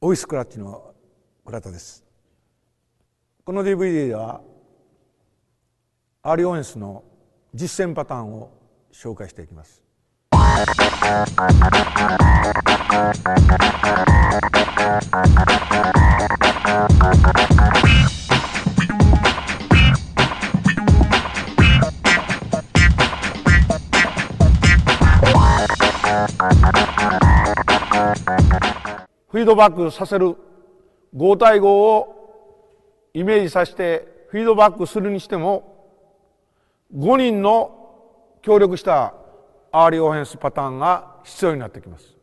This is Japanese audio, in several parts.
オイスクラッチの倉田です。この DVD ではアーリオンスの実践パターンを紹介していきます。フィードバックさせる5対5をイメージさせてフィードバックするにしても5人の協力したアーリーオフェンスパターンが必要になってきます。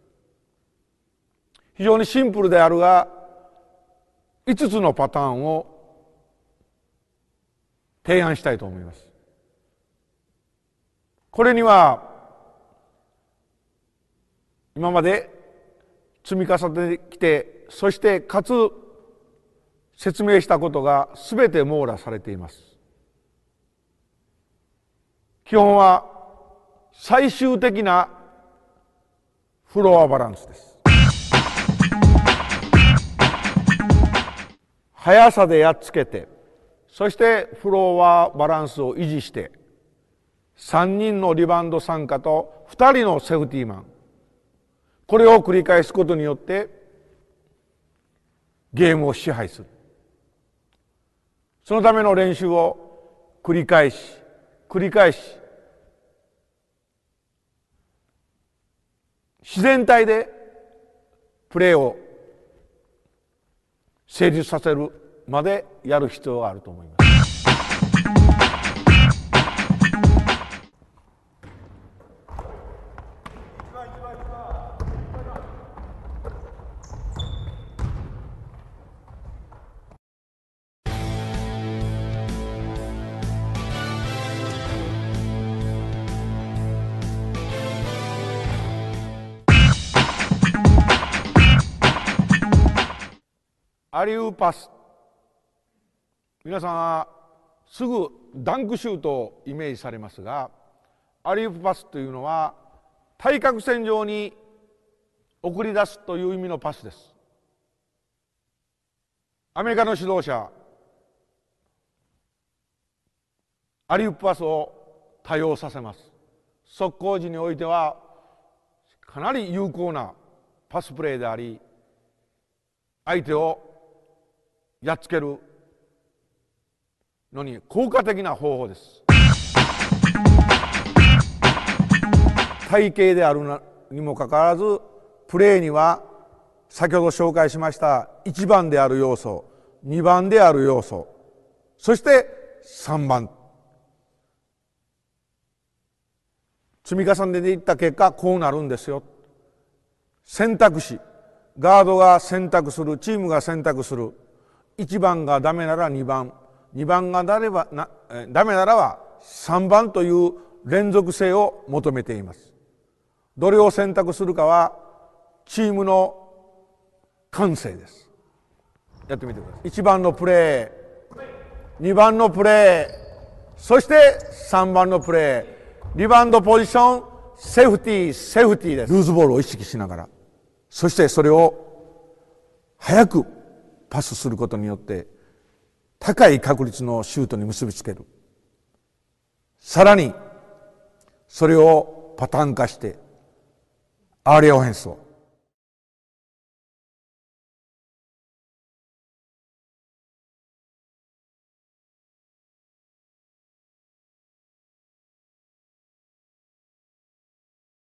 非常にシンプルであるが5つのパターンを提案したいと思います。これには今まで積み重ねてきてそしてかつ説明したことが全て網羅されています。基本は最終的なフロアバランスです。速さでやっつけてそしてフロアバランスを維持して3人のリバウンド参加と2人のセーフティーマンこれを繰り返すことによってゲームを支配するそのための練習を繰り返し繰り返し自然体でプレーを成立させるまでやる必要があると思います。アリウーパス。皆さんはすぐダンクシュートをイメージされますがアリウープパスというのは対角線上に送り出すという意味のパスです。アメリカの指導者アリウープパスを多用させます。速攻時においてはかなり有効なパスプレーであり相手をやっつけるのに効果的な方法です。体型であるにもかかわらずプレーには先ほど紹介しました1番である要素2番である要素そして3番。積み重ねていった結果こうなるんですよ。選択肢。ガードが選択するチームが選択する。1番がダメなら2番。2番がダメばなダメならば3番という連続性を求めています。どれを選択するかはチームの感性です。やってみてください。1番のプレー2番のプレーそして3番のプレーリバウンドポジションセーフティーセーフティーです。ルーズボールを意識しながらそしてそれを早くパスすることによって高い確率のシュートに結びつける。さらにそれをパターン化してアーリアオフェンスを